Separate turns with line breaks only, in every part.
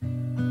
Música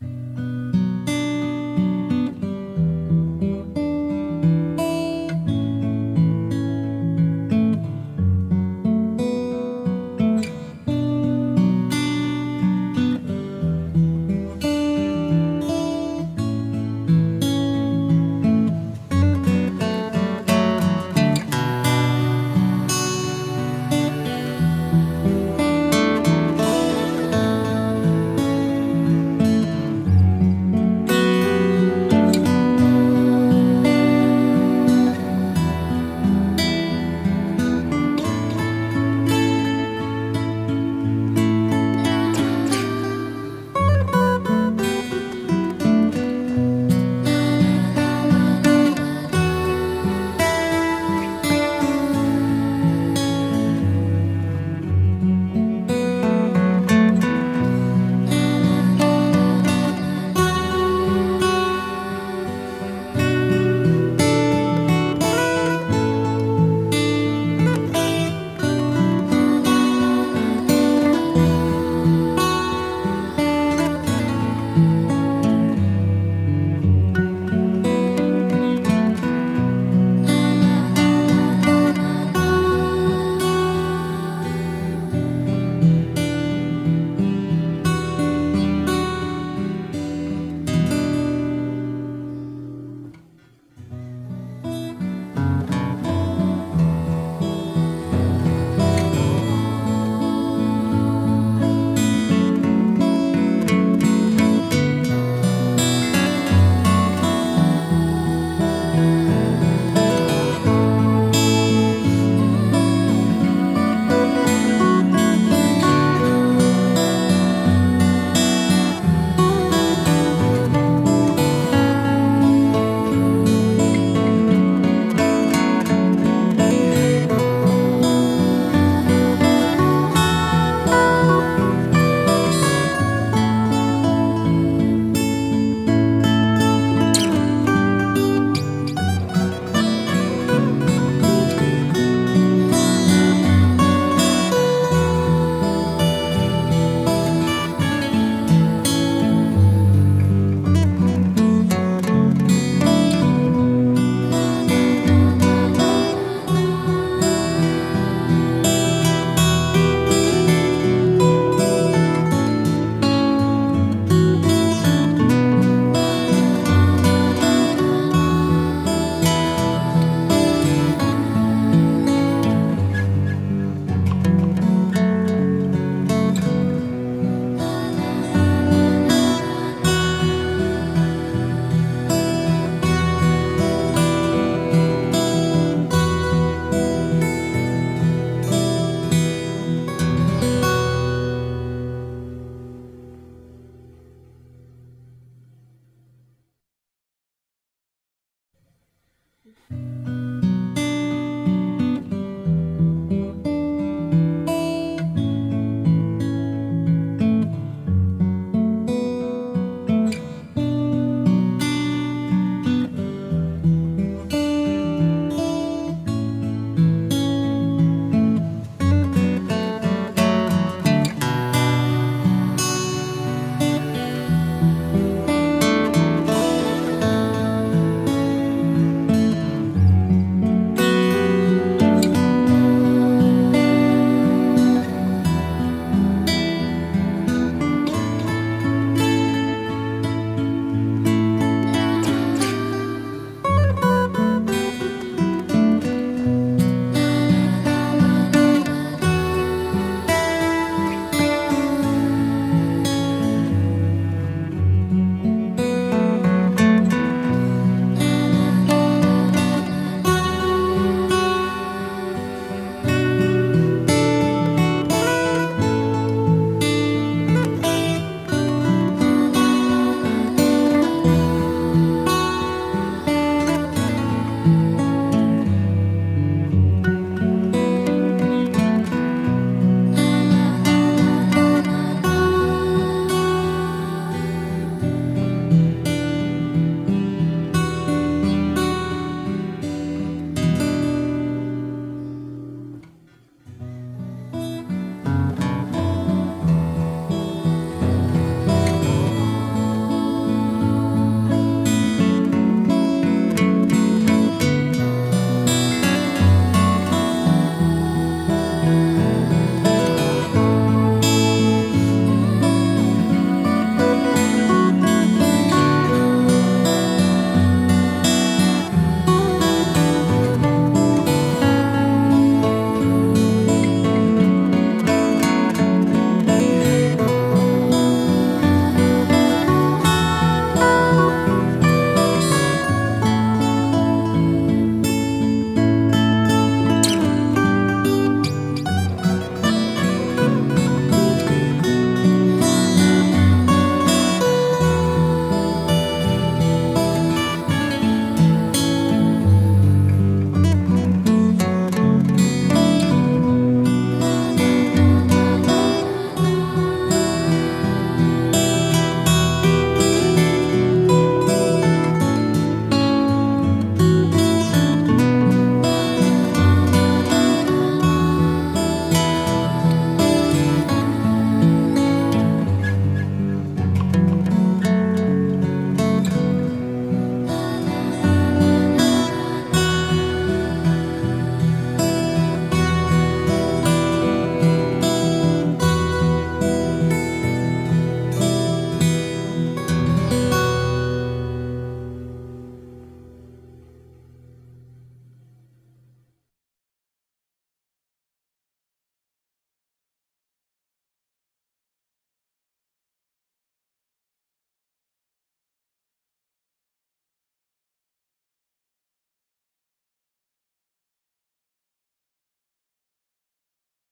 Thank